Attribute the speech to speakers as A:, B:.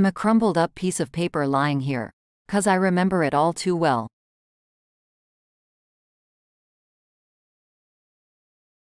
A: I'm a crumbled up piece of paper lying here. Cause I remember it all too well.